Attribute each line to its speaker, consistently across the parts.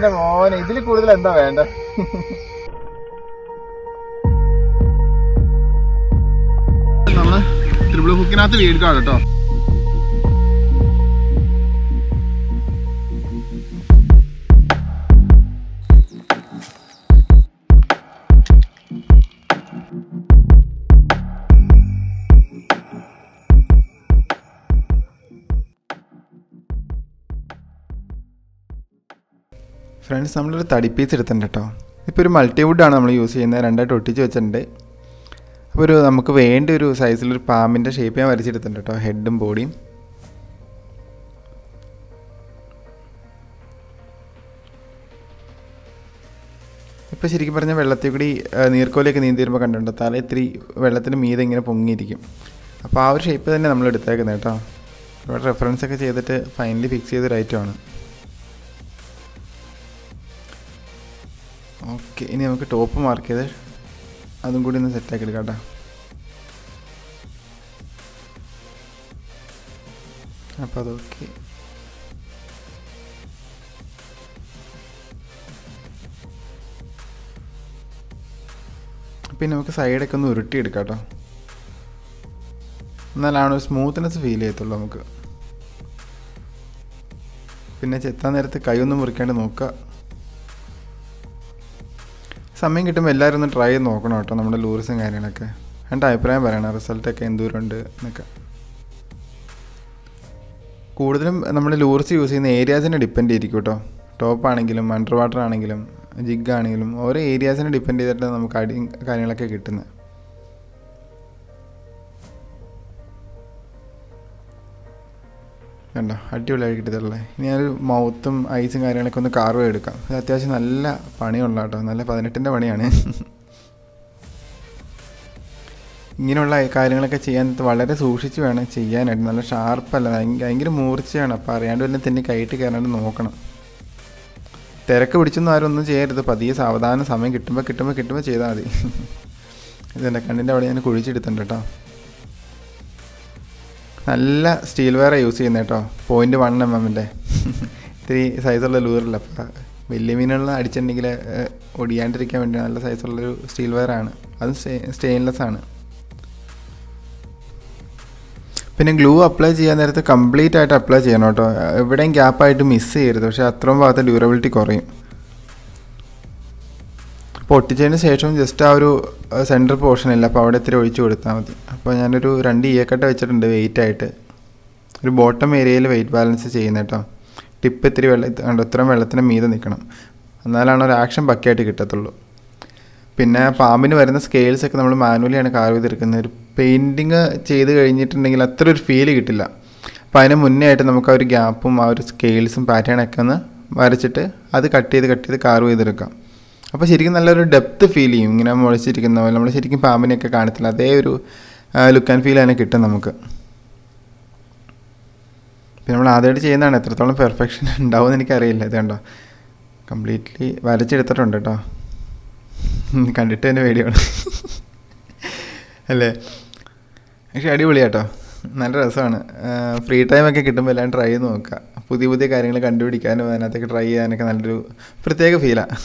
Speaker 1: എന്റെ മോനെ ഇതിൽ കൂടുതൽ എന്താ വേണ്ട? നമ്മൾ ട്രിപ്പിൾ ഹുക്കിനകത്ത് വീട് കേട്ടോ.
Speaker 2: ഫ്രണ്ട്സ് നമ്മളൊരു തടി പീസ് എടുത്തിട്ടുണ്ട് കേട്ടോ. ഇപ്പോൾ ഒരു മൾട്ടിവുഡാണ് നമ്മൾ യൂസ് ചെയ്യുന്നത്. രണ്ടായിട്ട് ഒട്ടിച്ച് വെച്ചിട്ടുണ്ട്. അപ്പോൾ ഒരു നമുക്ക് വേണ്ട ഒരു സൈസിലൊരു പാമ്പിന്റെ ഷേപ്പ് ഞാൻ വരച്ചെടുത്തിട്ടുണ്ട് കേട്ടോ. ഹെഡും ബോഡിയും ഇപ്പോൾ ശരിക്കും പറഞ്ഞാൽ വെള്ളത്തിൽ കൂടി നീർക്കോലൊക്കെ നീന്തി വരുമ്പോൾ കണ്ടിട്ടുണ്ട്? തല ഇത്തിരി വെള്ളത്തിന് മീതെ ഇങ്ങനെ പൊങ്ങിയിരിക്കും. അപ്പോൾ ആ ഒരു ഷേപ്പ് തന്നെ നമ്മൾ എടുത്തേക്കുന്നത് കേട്ടോ. ഒരുപാട് റെഫറൻസ് ഒക്കെ ചെയ്തിട്ട് ഫൈനലി ഫിക്സ് ചെയ്തൊരു ഐറ്റമാണ് ഓക്കെ ഇനി നമുക്ക് ടോപ്പ് മാർക്ക് ചെയ്ത് അതും കൂടി ഒന്ന് സെറ്റാക്കി എടുക്കാം കേട്ടോ അപ്പോൾ ഓക്കെ പിന്നെ നമുക്ക് സൈഡൊക്കെ ഒന്ന് ഉരുട്ടിയെടുക്കാം കേട്ടോ എന്നാലാണ് ഒരു സ്മൂത്ത്നെസ് ഫീൽ ചെയ്യത്തുള്ളൂ നമുക്ക്. പിന്നെ ചെത്താൻ നേരത്ത് കൈ ഒന്നും മുറിക്കാണ്ട് നോക്കുക. സമയം കിട്ടുമ്പോൾ എല്ലാവരും ഒന്ന് ട്രൈ ചെയ്ത് നോക്കണം കേട്ടോ നമ്മുടെ ലൂറിസും കാര്യങ്ങളൊക്കെ. എന്റെ അഭിപ്രായം പറയണം റിസൾട്ടൊക്കെ എന്തോരമുണ്ട് എന്നൊക്കെ. കൂടുതലും നമ്മൾ ലൂറിസ് യൂസ് ചെയ്യുന്ന ഏരിയാസിനെ ഡിപ്പെൻഡ് ചെയ്തിരിക്കും കേട്ടോ. ടോപ്പ് ആണെങ്കിലും അണ്ടർ വാട്ടർ ആണെങ്കിലും ജിഗ് ആണെങ്കിലും ഓരോ ഏരിയാസിനെ ഡിപ്പെൻഡ് ചെയ്തിട്ട് നമുക്ക് അടി കാര്യങ്ങളൊക്കെ കിട്ടുന്നത്. കണ്ടോ? അടിപൊളിയായി കിട്ടിയതല്ലേ? ഇനി ഞാനൊരു മൗത്തും ഐസും കാര്യങ്ങളൊക്കെ ഒന്ന് കാർവ് എടുക്കാം അത് അത്യാവശ്യം നല്ല പണിയുള്ള കേട്ടോ. നല്ല പതിനെട്ടിന്റെ പണിയാണ്. ഇങ്ങനെയുള്ള കാര്യങ്ങളൊക്കെ ചെയ്യാൻ വളരെ സൂക്ഷിച്ച് വേണം ചെയ്യാനായിട്ട്. നല്ല ഷാർപ്പല്ല ഭയങ്കര മൂർച്ചയാണ്. അപ്പോൾ അറിയാണ്ട് വല്ല തന്നെ കൈയിട്ട് കയറാണ്ട് നോക്കണം. തിരക്ക് പിടിച്ചൊന്നും ആരും ഒന്നും ചെയ്യരുത്. പതിയെ സാവധാനം സമയം കിട്ടുമ്പോൾ കിട്ടുമ്പോൾ കിട്ടുമ്പോൾ ചെയ്താൽ മതി. ഇതെന്റെ കണ്ണിന്റെ അവിടെ ഞാൻ കുഴിച്ചെടുത്തിട്ടുണ്ട് കേട്ടോ. നല്ല സ്റ്റീൽ വെയർ യൂസ് ചെയ്യുന്നത് കേട്ടോ പോയിന്റ് വൺ എം എമ്മിന്റെ ഇത്തിരി സൈസുള്ള ലൂറില്ല വലിയ മീനുകൾ അടിച്ചിട്ടുണ്ടെങ്കിൽ ഒടിയാണ്ടിരിക്കാൻ വേണ്ടി നല്ല സൈസുള്ളൊരു സ്റ്റീൽ വെയർ ആണ് അതും സ്റ്റെയിൻലെസ് ആണ്. പിന്നെ ഗ്ലൂ അപ്ലൈ ചെയ്യാൻ നേരത്ത് കംപ്ലീറ്റ് ആയിട്ട് അപ്ലൈ ചെയ്യണം കേട്ടോ എവിടെയും ഗ്യാപ്പായിട്ട് മിസ് ചെയ്യരുത്. പക്ഷേ അത്രയും ഭാഗത്ത് ഡ്യൂറബിലിറ്റി കുറയും. അപ്പോൾ ഒട്ടിച്ചതിന് ശേഷം ജസ്റ്റ് ആ ഒരു സെന്റർ പോർഷൻ ഇല്ല. അപ്പോൾ അവിടെ ഇത്തിരി ഒഴിച്ചു കൊടുത്താൽ മതി. അപ്പോൾ ഞാനൊരു രണ്ട് ഈയക്കട്ട വെച്ചിട്ടുണ്ട് വെയിറ്റ് ആയിട്ട്. ഒരു ബോട്ടം ഏരിയയിൽ വെയിറ്റ് ബാലൻസ് ചെയ്യുന്ന കേട്ടോ ടിപ്പ് ഇത്തിരി വെള്ളം ഉണ്ട് ഇത്രയും വെള്ളത്തിന് മീതെ നിൽക്കണം എന്നാലാണ് ഒരു ആക്ഷൻ പക്കയായിട്ട് കിട്ടത്തുള്ളൂ. പിന്നെ പാമ്പിന് വരുന്ന സ്കെയിൽസ് ഒക്കെ നമ്മൾ മാനുവലിയാണ് കാർവ് ചെയ്തെടുക്കുന്നത് ഒരു പെയിന്റിങ് ചെയ്ത് കഴിഞ്ഞിട്ടുണ്ടെങ്കിൽ അത്ര ഒരു ഫീൽ കിട്ടില്ല. അപ്പോൾ അതിന് മുന്നേ ആയിട്ട് നമുക്ക് ആ ഒരു ഗ്യാപ്പും ആ ഒരു സ്കെയിൽസും പാറ്റേണൊക്കെ ഒന്ന് വരച്ചിട്ട് അത് കട്ട് ചെയ്ത് കട്ട് ചെയ്ത് കാർവ് ചെയ്തെടുക്കാം. അപ്പോൾ ശരിക്കും നല്ലൊരു ഡെപ്ത് ഫീൽ ചെയ്യും. ഇങ്ങനെ മുളച്ചിരിക്കുന്ന പോലെ നമ്മൾ ശരിക്കും പാമ്പിനെയൊക്കെ കാണത്തില്ല. അതേ ഒരു ലുക്ക് ആൻഡ് ഫീൽ തന്നെ കിട്ടും നമുക്ക്. പിന്നെ നമ്മൾ ആദ്യമായിട്ട് ചെയ്യുന്നതാണ്. എത്രത്തോളം പെർഫെക്ഷൻ ഉണ്ടാവുമെന്ന് എനിക്കറിയില്ല. ഇത് കണ്ടോ? കംപ്ലീറ്റ്ലി വരച്ചെടുത്തിട്ടുണ്ട് കേട്ടോ. കണ്ടിട്ട് തന്നെ പേടിയാണ്. അല്ലേ? പക്ഷെ അടിപൊളിയാട്ടോ നല്ല രസമാണ്. ഫ്രീ ടൈമൊക്കെ കിട്ടുമ്പോൾ എല്ലാം ട്രൈ ചെയ്ത് നോക്കുക. പുതിയ പുതിയ കാര്യങ്ങൾ കണ്ടുപിടിക്കാനും അതിനകത്തൊക്കെ ട്രൈ ചെയ്യാനൊക്കെ നല്ലൊരു പ്രത്യേക ഫീലാണ്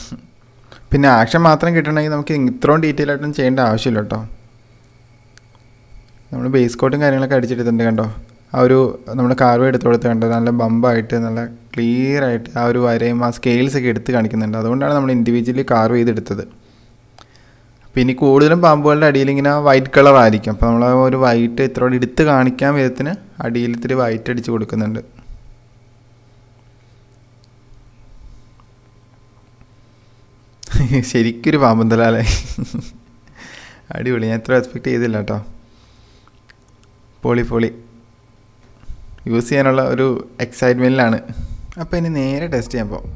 Speaker 2: പിന്നെ ആക്ഷൻ മാത്രം കിട്ടണമെങ്കിൽ നമുക്ക് ഇത്രയും ഡീറ്റെയിൽ ആയിട്ടൊന്നും ചെയ്യേണ്ട ആവശ്യമില്ല കേട്ടോ. നമ്മൾ ബേസ് കോട്ടും കാര്യങ്ങളൊക്കെ അടിച്ചെടുത്തിട്ടുണ്ട് കണ്ടോ? ആ ഒരു നമ്മുടെ കാർവ് എടുത്ത് കൊടുത്ത് കണ്ടോ? നല്ല ബമ്പായിട്ട് നല്ല ക്ലിയർ ആയിട്ട് ആ ഒരു വരയും ആ സ്കെയിൽസ് ഒക്കെ എടുത്ത് കാണിക്കുന്നുണ്ട്. അതുകൊണ്ടാണ് നമ്മൾ ഇൻഡിവിജ്വലി കാർവ് ചെയ്തെടുത്തത്. പിന്നെ കൂടുതലും പാമ്പുകളുടെ അടിയിൽ ഇങ്ങനെ വൈറ്റ് കളർ ആയിരിക്കും. അപ്പോൾ നമ്മൾ ഒരു വൈറ്റ് ഇത്രയോടെ എടുത്ത് കാണിക്കാൻ വിധത്തിന് അടിയിൽ ഇത്തിരി വൈറ്റ് അടിച്ച് കൊടുക്കുന്നുണ്ട്. ശരിക്കൊരു പാമ്പന്തലാലേ അടിപൊളി. ഞാൻ എത്ര എക്സ്പെക്ട് ചെയ്തില്ല കേട്ടോ പൊളി പൊളി. യൂസ് ചെയ്യാനുള്ള ഒരു എക്സൈറ്റ്മെന്റിലാണ് അപ്പോൾ ഇനി നേരെ ടെസ്റ്റ് ചെയ്യാൻ പോകാം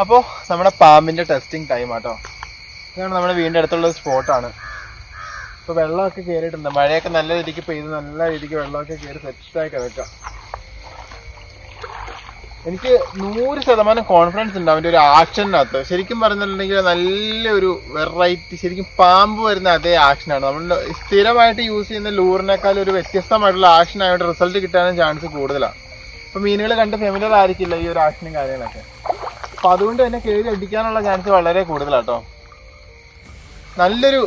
Speaker 1: അപ്പോൾ നമ്മുടെ പാമ്പിന്റെ ടെസ്റ്റിംഗ് ടൈം ആട്ടോ. ഇതാണ് നമ്മുടെ വീടിന്റെ അടുത്തുള്ള സ്പോട്ടാണ്. ഇപ്പൊ വെള്ളമൊക്കെ കയറിയിട്ടുണ്ട് മഴയൊക്കെ നല്ല രീതിക്ക് പെയ്ത് നല്ല രീതിക്ക് വെള്ളമൊക്കെ കയറി സെറ്റായി കിടക്കാം എനിക്ക് നൂറ് ശതമാനം കോൺഫിഡൻസ് ഉണ്ട് അവന്റെ ഒരു ആക്ഷനകത്ത് ശരിക്കും പറഞ്ഞിട്ടുണ്ടെങ്കിൽ നല്ലൊരു വെറൈറ്റി ശരിക്കും പാമ്പ് വരുന്ന അതേ ആക്ഷനാണ് നമ്മൾ സ്ഥിരമായിട്ട് യൂസ് ചെയ്യുന്ന ലൂറിനേക്കാൾ ഒരു വ്യത്യസ്തമായിട്ടുള്ള ആക്ഷൻ ആയിട്ട് റിസൾട്ട് കിട്ടാനും ചാൻസ് കൂടുതലാണ്. ഇപ്പൊ മീനുകൾ കണ്ട് ഫെമിലർ ആയിരിക്കില്ല ഈ ഒരു ആക്ഷനും കാര്യങ്ങളൊക്കെ. അപ്പൊ അതുകൊണ്ട് തന്നെ കയറി അടിക്കാനുള്ള ചാൻസ് വളരെ കൂടുതലാട്ടോ. നല്ലൊരു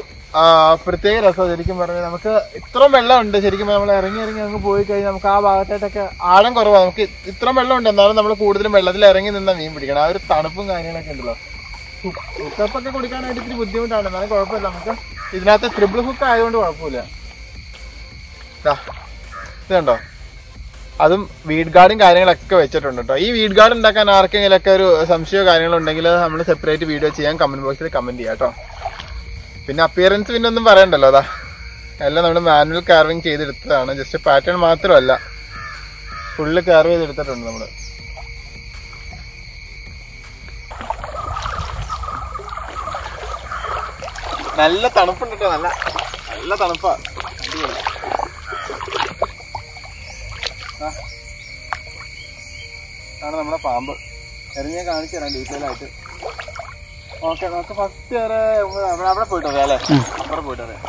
Speaker 1: പ്രത്യേക രസം ശരിക്കും പറഞ്ഞാൽ നമുക്ക് ഇത്രയും വെള്ളം ഉണ്ട് ശരിക്കും നമ്മൾ ഇറങ്ങി ഇറങ്ങി അങ്ങ് പോയി കഴിഞ്ഞാൽ നമുക്ക് ആ ഭാഗത്തായിട്ടൊക്കെ ആഴം കുറവാണ് നമുക്ക് ഇത്രയും വെള്ളം ഉണ്ട് എന്നാലും നമ്മൾ കൂടുതലും വെള്ളത്തിൽ ഇറങ്ങി നിന്നാൽ മീൻ പിടിക്കണം. ആ ഒരു തണുപ്പും കാര്യങ്ങളൊക്കെ ഉണ്ടല്ലോ. ഹുക്കപ്പൊക്കെ കുടിക്കാനായിട്ട് ഇത്തിരി ബുദ്ധിമുട്ടാണ്. എന്നാലും കുഴപ്പമില്ല. നമുക്ക് ഇതിനകത്ത് ത്രിബിൾ ഹുക്ക് ആയതുകൊണ്ട് കുഴപ്പമില്ല. ഇതുണ്ടോ അതും വീഡ് ഗാർഡും കാര്യങ്ങളൊക്കെ വെച്ചിട്ടുണ്ട് കേട്ടോ. ഈ വീഡ് ഗാർഡ് ഉണ്ടാക്കാൻ ആർക്കെങ്കിലൊക്കെ ഒരു സംശയമോ കാര്യങ്ങളോ ഉണ്ടെങ്കിൽ നമ്മൾ സെപ്പറേറ്റ് വീഡിയോ ചെയ്യാൻ കമന്റ് ബോക്സിൽ കമന്റ് ചെയ്യാം കേട്ടോ. പിന്നെ അപ്പിയറൻസ് പിന്നെ ഒന്നും പറയണ്ടല്ലോ അതാ. എല്ലാം നമ്മൾ മാനുവൽ കാർവിങ് ചെയ്തെടുത്തതാണ്. ജസ്റ്റ് പാറ്റേൺ മാത്രമല്ല. ഫുള്ള് കാർവ് ചെയ്തെടുത്തിട്ടുണ്ട് നമ്മൾ നല്ല തണുപ്പുണ്ട് കേട്ടോ. നല്ല നല്ല തണുപ്പാണ് അടിപൊളി. ആണ് നമ്മുടെ പാമ്പ്. എറിഞ്ഞ കാണിച്ചു തരാം ഡീറ്റെയിൽ ആയിട്ട്. ഓക്കെ നമുക്ക് ഫസ്റ്റ് വരെ അവിടെ അവിടെ പോയിട്ട് വരാം അല്ലേ അവിടെ പോയിട്ട് വരാം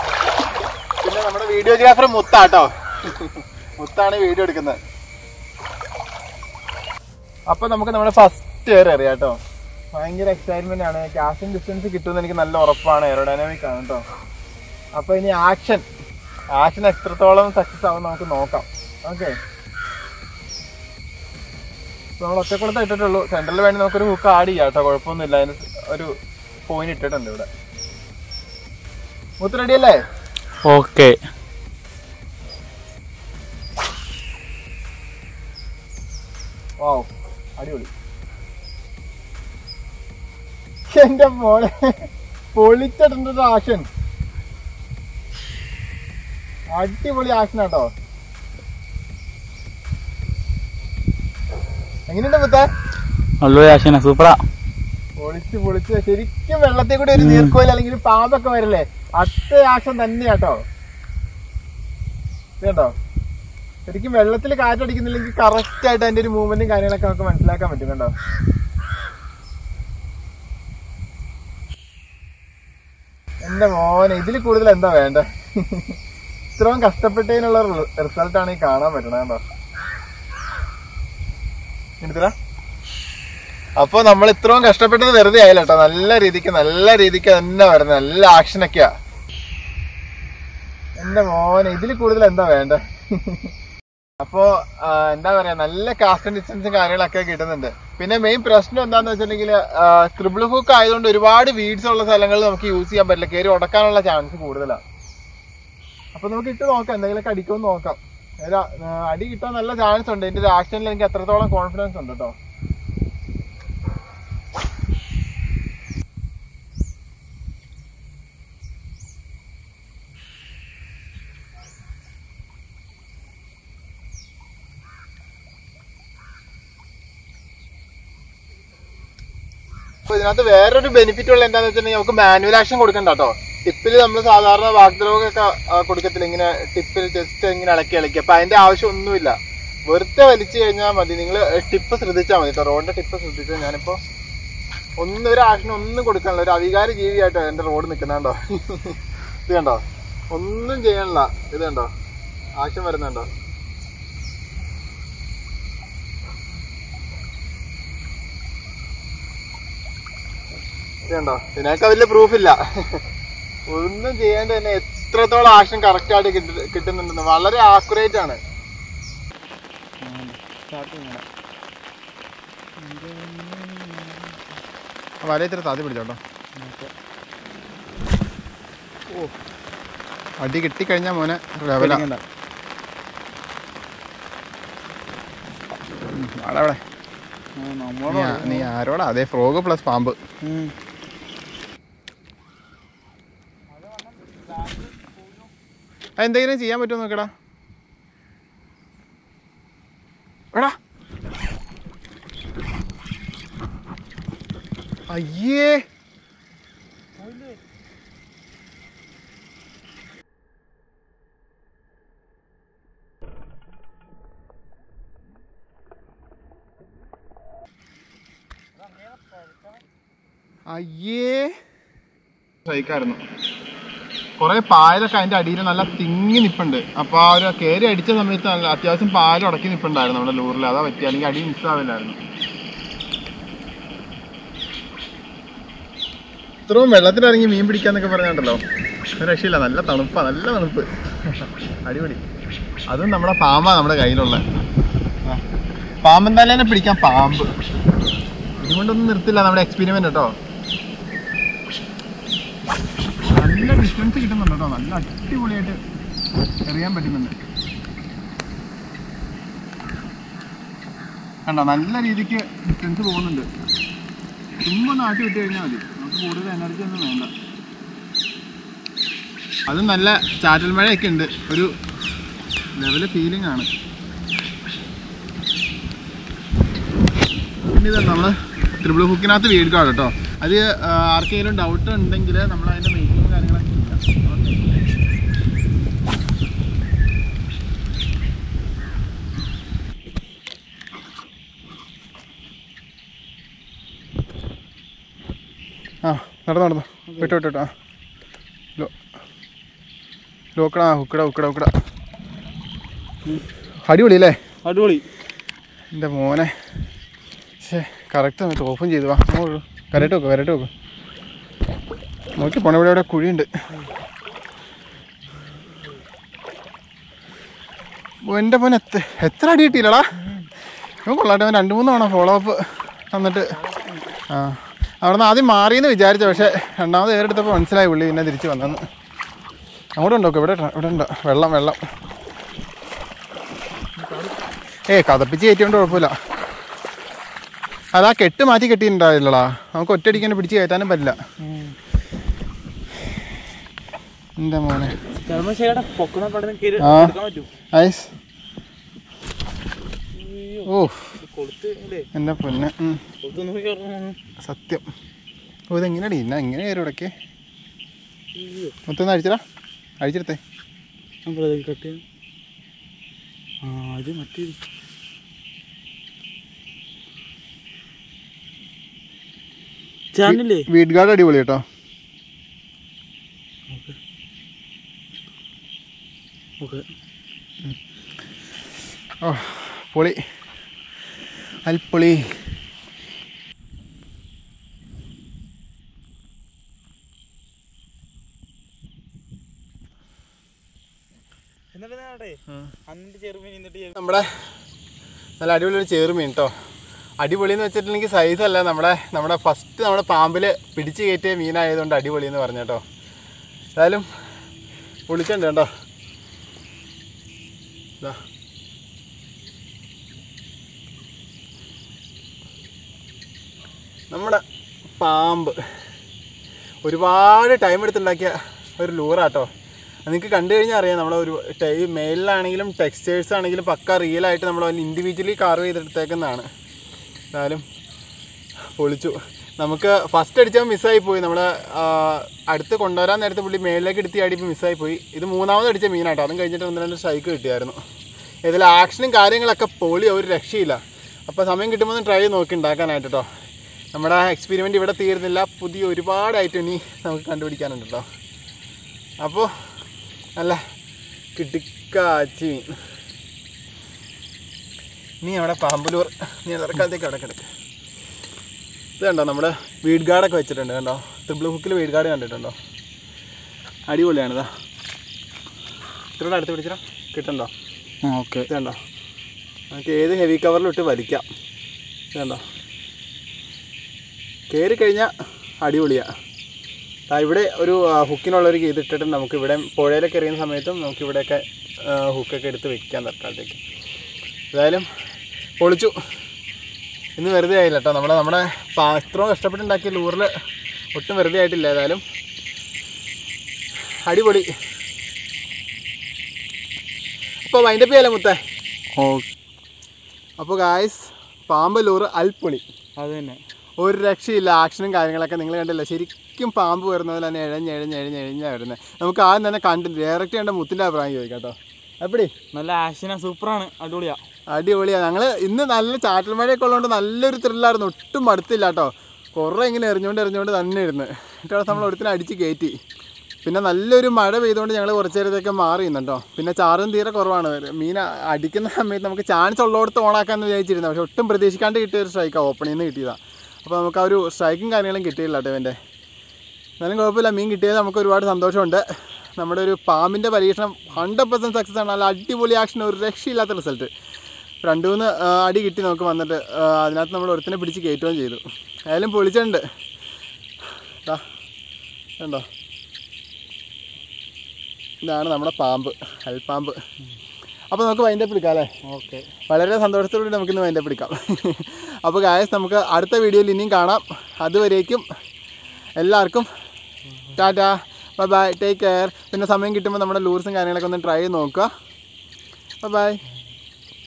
Speaker 1: പിന്നെ നമ്മുടെ വീഡിയോഗ്രാഫർ മുത്താട്ടോ. മുത്താണ് വീഡിയോ എടുക്കുന്നത്. അപ്പൊ നമുക്ക് നമ്മുടെ ഫസ്റ്റ് വരെ അറിയാം കേട്ടോ ഭയങ്കര എക്സൈറ്റ്മെന്റ് ആണ്. കാസ്റ്റിംഗ് ഡിസ്റ്റൻസ് കിട്ടുമെന്ന് എനിക്ക് നല്ല ഉറപ്പാണ് എയറോഡൈനാമിക് ആണ് കേട്ടോ അപ്പൊ ഇനി ആക്ഷൻ ആക്ഷൻ എത്രത്തോളം സക്സസ് ആവും നമുക്ക് നോക്കാം. ഓക്കെ നമ്മൾ ഒറ്റക്കുളത്ത് ഇട്ടിട്ടുള്ളൂ. സെന്ററിൽ വേണ്ടി നമുക്കൊരു ഹുക്ക് ആഡ് ചെയ്യാം കേട്ടോ. കുഴപ്പമൊന്നുമില്ല. അതിന് ഒരു പോയിന്റ് ഇട്ടിട്ടുണ്ട് ഇവിടെ. മൂത്ത് റെഡി അല്ലേ?
Speaker 3: ഓക്കെ
Speaker 1: വാവ് അടിപൊളി. എന്റെ മോളെ. പൊളിച്ചിട്ടുണ്ട് ആക്ഷൻ അടിപൊളി ആക്ഷൻ ആട്ടോ. എങ്ങനെയുണ്ട് മുത്തേ?
Speaker 3: നല്ലൊരു ആശയന സൂപ്പറാ
Speaker 1: പൊളിച്ച് പൊളിച്ച് ശരിക്കും വെള്ളത്തിൽ കൂടി ഒരു നീർക്കോയിൽ അല്ലെങ്കിൽ പാമ്പൊക്കെ വരില്ലേ? ആക്ഷൻ തന്നെയാട്ടോ കേട്ടോ ശരിക്കും വെള്ളത്തിൽ കാറ്റടിക്കുന്നില്ലെങ്കിൽ കറക്റ്റ് ആയിട്ട് അതിന്റെ ഒരു മൂവ്മെന്റും കാര്യങ്ങളൊക്കെ നമുക്ക് മനസ്സിലാക്കാൻ പറ്റും കണ്ടോ? എന്റെ മോനെ ഇതിൽ കൂടുതൽ എന്താ വേണ്ട? ഇത്രയും കഷ്ടപ്പെട്ടതിനുള്ള റിസൾട്ടാണ് ഈ കാണാൻ പറ്റണത് കണ്ടോ? അപ്പൊ നമ്മൾ ഇത്രയും കഷ്ടപ്പെട്ടത് വെറുതെ ആയില്ല കേട്ടോ നല്ല രീതിക്ക് നല്ല രീതിക്ക് തന്നെ വരുന്നത്. നല്ല ആക്ഷനൊക്കെയാ എന്റെ മോനെ ഇതിൽ കൂടുതൽ എന്താ വേണ്ട? അപ്പോ എന്താ പറയാ നല്ല കാസ്റ്റ് ഡിസ്റ്റൻസും കാര്യങ്ങളൊക്കെ കിട്ടുന്നുണ്ട്. പിന്നെ മെയിൻ പ്രശ്നം എന്താന്ന് വെച്ചിട്ടുണ്ടെങ്കിൽ ക്രിബിൾ ഹുക്ക് ആയതുകൊണ്ട് ഒരുപാട് വീഡ്സ് ഉള്ള സ്ഥലങ്ങളിൽ നമുക്ക് യൂസ് ചെയ്യാൻ പറ്റില്ല. കയറി ഉടക്കാനുള്ള ചാൻസ് കൂടുതലാണ് അപ്പൊ നമുക്ക് ഇട്ട് നോക്കാം. എന്തെങ്കിലുമൊക്കെ അടിക്കുമെന്ന് നോക്കാം. അടി കിട്ടാൻ നല്ല ചാൻസ് ഉണ്ട്. എന്റെ ആക്ഷനിൽ എനിക്ക് അത്രത്തോളം കോൺഫിഡൻസ് ഉണ്ട് കേട്ടോ ഇതിനകത്ത് വേറൊരു ബെനിഫിറ്റ് ഉള്ള എന്താന്ന് വെച്ചിട്ടുണ്ടെങ്കിൽ നമുക്ക് മാനുവൽ ആക്ഷൻ കൊടുക്കണ്ട കേട്ടോ ടിപ്പിൽ നമ്മൾ സാധാരണ വാക്ദ്രോഗൊക്കെ കൊടുക്കത്തില്ല? ഇങ്ങനെ ടിപ്പിൽ ജസ്റ്റ് ഇങ്ങനെ ഇളക്കി ഇളക്കി അപ്പൊ അതിന്റെ ആവശ്യം ഒന്നുമില്ല വെറുതെ വലിച്ചു കഴിഞ്ഞാൽ മതി. നിങ്ങൾ ടിപ്പ് ശ്രദ്ധിച്ചാൽ മതി കേട്ടോ റോഡിന്റെ ടിപ്പ് ശ്രദ്ധിച്ചാൽ ഞാനിപ്പോ ഒന്നും ഒരു ആക്ഷൻ ഒന്നും കൊടുക്കാനില്ല. ഒരു അവികാര ജീവിയായിട്ടോ എന്റെ റോഡ് നിൽക്കുന്നുണ്ടോ ഇത് കണ്ടോ? ഒന്നും ചെയ്യണില്ല ഇത് കണ്ടോ? ആക്ഷൻ വരുന്നുണ്ടോ? ഇത് കണ്ടോ? ഇതിനൊക്കെ വലിയ പ്രൂഫ് ഇല്ല. ഒന്നും ചെയ്യാണ്ട് തന്നെ എത്രത്തോളം ആക്ഷൻ കറക്റ്റ് ആയിട്ട് കിട്ടുന്നുണ്ടെന്ന് വളരെ ആക്യുറേറ്റ് ആണ്. വല ഇത്ര താത്തി പിടിച്ചോട്ടോ ഓ അടി മോനെ ലെവലാ. അവിടെ. നീ ആരോടാ? അതെ ഫ്രോഗ് പ്ലസ് പാമ്പ്. എന്തെങ്കിലും ചെയ്യാൻ പറ്റുമോ നോക്കടാ. എടാ. അയ്യേ. അയ്യേ. സഹിക്കായിരുന്നു. കുറെ പായലൊക്കെ അതിന്റെ അടിയിൽ നല്ല തിങ്ങി നിപ്പുണ്ട്. അപ്പൊ ആ ഒരു കയറി അടിച്ച സമയത്ത് നല്ല അത്യാവശ്യം പാൽ ഉടക്കി നിപ്പുണ്ടായിരുന്നു നമ്മുടെ ലൂറിൽ അതാ പറ്റി അല്ലെങ്കിൽ അടി മിസ്സാവില്ലായിരുന്നു ഇത്രയും വെള്ളത്തിലിറങ്ങി മീൻ പിടിക്കാന്നൊക്കെ പറഞ്ഞാണ്ടല്ലോ. രക്ഷയില്ല. നല്ല തണുപ്പാ. നല്ല തണുപ്പ്. അടിപൊളി. അതും നമ്മുടെ പാമ്പാ നമ്മുടെ കയ്യിലുള്ള. പാമ്പ് എന്തായാലും പിടിക്കാം. പാമ്പ്. ഇതുകൊണ്ടൊന്നും നിർത്തില്ല. നമ്മുടെ എക്സ്പീരിമെന്റ് കേട്ടോ നല്ല ഡിസ്റ്റൻസ് കിട്ടുന്നുണ്ട് കേട്ടോ. നല്ല അടിപൊളിയായിട്ട് എറിയാൻ പറ്റുന്നുണ്ട്. കണ്ടോ നല്ല രീതിക്ക് ഡിസ്റ്റൻസ് പോകുന്നുണ്ട്. ചുമ്മാ നാട്ടി വിട്ട് കഴിഞ്ഞാൽ മതി. നമുക്ക് കൂടുതൽ എനർജി ഒന്നും വേണ്ട. അതും നല്ല ചാറ്റൽ മഴയൊക്കെ ഉണ്ട്. ഒരു ലെവൽ ഫീലിംഗ് ആണ്. പിന്നെ ഇതാണ് നമ്മൾ ട്രിപ്പിൾ ഹുക്കിനകത്ത് വീട് കേട്ടോ. അത് ആർക്കെങ്കിലും ഡൗട്ട് ഉണ്ടെങ്കിൽ നമ്മൾ അതിന്റെ മേക്കിങ് കാര്യങ്ങളൊക്കെ ചെയ്യാം ഓക്കെ ആ നടന്നു നടന്നു. വിട്ടു വിട്ടു വിട്ടു. ആ. ലോ. ലോക്കടാ ഹുക്കട ഹുക്കട ഹുക്കട അടിപൊളി അല്ലേ
Speaker 3: അടിപൊളി.
Speaker 1: എന്റെ മോനെ. ശേ കറക്റ്റ് സമയത്ത് ഓഫും ചെയ്തു വാ. കരട്ട് വെക്കും കരട്ട് വെക്കും നോക്കി. പോണ. ഇവിടെ ഇവിടെ കുഴിയുണ്ട്. എന്റെ മോൻ എത്ര എത്ര അടി കിട്ടിയില്ലടാ? ഇവൻ കൊള്ളാട്ടെ രണ്ട് മൂന്ന് തവണ ഫോളോ അപ്പ് വന്നിട്ട് ആ. അവിടെ നിന്ന് ആദ്യം മാറിയെന്ന് വിചാരിച്ചു പക്ഷേ രണ്ടാമത് ഏറെടുത്തപ്പോൾ മനസ്സിലായി പുള്ളി പിന്നെ തിരിച്ച് വന്നെന്ന്. അങ്ങോട്ട് ഉണ്ടോ ഇവിടെ ഇവിടെ ഉണ്ടോ വെള്ളം വെള്ളം. ഏ കഥപ്പിച്ച് കയറ്റിയോണ്ട് കുഴപ്പമില്ല. അതാ കെട്ട് മാറ്റി കെട്ടിയിട്ടുണ്ടാവില്ലടാ നമുക്ക് ഒറ്റയടിക്കാൻ പിടിച്ച് കയറ്റാനും പറ്റില്ല. എന്താ മോനെ?
Speaker 3: ചർമ്മശേഖരയുടെ പൊക്കണ പടം കയറി
Speaker 1: ആ.
Speaker 3: കൊടുക്കാൻ
Speaker 1: ഐസ്. ഓ.
Speaker 3: കൊടുത്ത് അല്ലേ
Speaker 1: എന്റെ പൊന്നെ. സത്യം. ഓ ഇതെങ്ങനെയാടി ഇന്ന എങ്ങനെ കയറി ഇടയ്ക്ക് മൊത്തം ഒന്ന് അഴിച്ചടാ. അഴിച്ചെടുത്തേ
Speaker 3: ആ ഇത് മറ്റേ.
Speaker 1: വീഡ് ഗാർഡ് അടിപൊളി കേട്ടോ.
Speaker 3: ഓക്കെ.
Speaker 1: ഓ പൊളി. അൽപ്പൊളി
Speaker 3: ചെറുമീൻ
Speaker 1: നമ്മുടെ നല്ല അടിപൊളി ഒരു ചേറുമീൻ കേട്ടോ അടിപൊളി എന്ന് വെച്ചിട്ടുണ്ടെങ്കിൽ സൈസ് അല്ല. നമ്മുടെ നമ്മുടെ ഫസ്റ്റ് നമ്മുടെ പാമ്പിൽ പിടിച്ച് കയറ്റിയ മീനായതുകൊണ്ട് അടിപൊളി എന്ന് പറഞ്ഞു കേട്ടോ എന്തായാലും പൊളിച്ചുണ്ട് കേട്ടോ ഇതാ നമ്മുടെ പാമ്പ്. ഒരുപാട് ടൈം എടുത്തുണ്ടാക്കിയ ഒരു ലൂറാട്ടോ നിങ്ങൾക്ക് കണ്ടു കഴിഞ്ഞാൽ അറിയാം നമ്മളെ ഒരു ടൈ മെയിലാണെങ്കിലും ടെക്സ്റ്റേഴ്സ് ആണെങ്കിലും പക്ക റിയലായിട്ട് നമ്മൾ അതിന് ഇൻഡിവിജ്വലി കാർവ് ചെയ്തെടുത്തേക്കുന്നതാണ്. എന്നാലും പൊളിച്ചു. നമുക്ക് ഫസ്റ്റ് അടിച്ചാൽ മിസ്സായി പോയി. നമ്മൾ അടുത്ത് കൊണ്ടുവരാൻ നേരത്തെ പുള്ളി മേളിലേക്ക് എടുത്തി അടിപ്പോൾ മിസ്സായി പോയി. ഇത് മൂന്നാമത് അടിച്ച മീനാട്ടോ. അതും കഴിഞ്ഞിട്ട് ഒന്ന് രണ്ട് സ്ട്രൈക്ക് കിട്ടിയായിരുന്നു. ഇതിൽ ആക്ഷനും കാര്യങ്ങളൊക്കെ പൊളി ഒരു രക്ഷയില്ല. അപ്പോൾ സമയം കിട്ടുമ്പോൾ ഒന്ന് ട്രൈ ചെയ്ത് നോക്കി ഉണ്ടാക്കാനായിട്ട് കേട്ടോ നമ്മുടെ എക്സ്പെരിമെന്റ് ഇവിടെ തീരുന്നില്ല. പുതിയ ഒരുപാട് ഐറ്റം ഇനി നമുക്ക് കണ്ടുപിടിക്കാനുണ്ട് കേട്ടോ അപ്പോൾ നല്ല കിടുക്കാച്ചി. മീൻ നീ അവിടെ പാമ്പലൂർ നീ ഇറക്കാലത്തേക്ക് അവിടെ കിടക്ക്. ഇത് കണ്ടോ നമ്മുടെ വീട് ഗാർഡൊക്കെ വെച്ചിട്ടുണ്ട് കണ്ടോ? ട്രിപ്പിൾ ഹുക്കിൽ വീട് ഗാർഡ് കണ്ടിട്ടുണ്ടോ? അടിപൊളിയാണിതാ ഇത്രയുടെ അടുത്ത് പിടിച്ചാൽ കിട്ടണ്ടോ
Speaker 3: ഓക്കെ.
Speaker 1: ഇത് കണ്ടോ? നമുക്ക് ഏത് ഹെവി കവറിലിട്ട് വലിക്കാം. ഇത് കണ്ടോ? കയറി കഴിഞ്ഞാൽ അടിപൊളിയാണ് ഇവിടെ ഒരു ഹുക്കിനുള്ളൊരു ഇട്ടിട്ട് നമുക്ക് ഇവിടെ പുഴയിലൊക്കെ എറിയുന്ന സമയത്തും നമുക്ക് ഇവിടെയൊക്കെ ഹുക്കൊക്കെ എടുത്ത് വെക്കാം തൽക്കാലത്തേക്ക്. ഏതായാലും പൊളിച്ചു. ഇന്ന് വെറുതെ ആയില്ല കേട്ടോ നമ്മുടെ നമ്മുടെ പാത്രവും ഇത്രയും കഷ്ടപ്പെട്ടുണ്ടാക്കിയ ലൂറിൽ ഒട്ടും വെറുതെ ആയിട്ടില്ല ഏതായാലും. അടിപൊളി. അപ്പോൾ വൈൻഡപ്പ് ചെയ്യാലോ മുത്തേ?
Speaker 3: ഓ.
Speaker 1: അപ്പോൾ ഗായ്സ് പാമ്പ് ലൂറ് അൽപ്പൊളി
Speaker 3: അത് തന്നെ.
Speaker 1: ഒരു രക്ഷയില്ല. ആക്ഷനും കാര്യങ്ങളൊക്കെ നിങ്ങൾ കണ്ടില്ല? ശരിക്കും പാമ്പ് വരുന്നത് തന്നെ എഴഞ്ഞ് എഴഞ്ഞ് എഴഞ്ഞ് എഴഞ്ഞാണ് വരുന്നത് നമുക്ക് ആദ്യം തന്നെ കണ്ട് ഡയറക്റ്റ് കണ്ട മുത്തിന്റെ അഭിപ്രായം ചോദിക്കാം കേട്ടോ. എപ്പടി?
Speaker 3: നല്ല ആക്ഷന സൂപ്പറാണ് അടിപൊളിയാ.
Speaker 1: അടിപൊളിയാണ് ഞങ്ങൾ ഇന്ന് നല്ല ചാറ്റൽ മഴയൊക്കെ ഉള്ളതുകൊണ്ട് നല്ലൊരു ത്രില്ലായിരുന്നു ഒട്ടും മടുത്തില്ല കേട്ടോ. കുറേ ഇങ്ങനെ എറിഞ്ഞുകൊണ്ട് എറിഞ്ഞുകൊണ്ട് തന്നെ ഇരുന്ന്. കേട്ടോ നമ്മൾ ഒരുത്തിനെ അടിച്ച് കയറ്റി പിന്നെ നല്ലൊരു മഴ പെയ്തുകൊണ്ട് ഞങ്ങൾ കുറച്ച് നേരത്തേക്ക് മാറി നിന്നുണ്ടോ പിന്നെ ചാറും തീരെ കുറവാണ്. മീൻ അടിക്കുന്ന സമയത്ത് നമുക്ക് ചാൻസ് ഉള്ളിടത്ത് ഓണാക്കാമെന്ന് വിചാരിച്ചിരുന്നു. പക്ഷെ ഒട്ടും പ്രതീക്ഷിക്കാണ്ട് കിട്ടിയ ഒരു സ്ട്രൈക്കാണ് ഓപ്പണിൽ നിന്ന് കിട്ടിയതാണ് അപ്പോൾ നമുക്ക് ആ ഒരു സ്ട്രൈക്കും കാര്യങ്ങളും കിട്ടിയില്ല കേട്ടോ ഇവന്റെ. എന്നാലും കുഴപ്പമില്ല. മീൻ കിട്ടിയത് നമുക്ക് ഒരുപാട് സന്തോഷമുണ്ട്. നമ്മുടെ ഒരു പാമ്പിന്റെ പരീക്ഷണം ഹൺഡ്രഡ് പെർസെന്റ് സക്സസ് ആണ്. നല്ല അടിപൊളി ആക്ഷൻ ഒരു രക്ഷയില്ലാത്ത റിസൾട്ട് രണ്ട് മൂന്ന് അടി കിട്ടി നമുക്ക് വന്നിട്ട് അതിനകത്ത് നമ്മൾ ഒരുത്തിനെ പിടിച്ച് കയറ്റുകയും ചെയ്തു. ഏതായാലും പൊളിച്ചിട്ടുണ്ട്. ദാ, കണ്ടോ? ഇതാണ് നമ്മുടെ പാമ്പ് അൽപ്പാമ്പ് അപ്പോൾ നമുക്ക് വൈൻഡപ്പ് എടുക്കാം അല്ലേ?
Speaker 3: ഓക്കെ.
Speaker 1: വളരെ സന്തോഷത്തോടുകൂടി നമുക്കിന്ന് വൈൻഡപ്പ് എടുക്കാം. അപ്പോൾ ഗായസ് നമുക്ക് അടുത്ത വീഡിയോയിൽ ഇനിയും കാണാം. അതുവരേക്കും എല്ലാവർക്കും tata bye bye take care പിന്നെ സമയം കിട്ടുമ്പോൾ നമ്മുടെ ലൂർസും കാര്യങ്ങളൊക്കെ ഒന്ന് ട്രൈ ചെയ്ത് നോക്കുക. Bye bye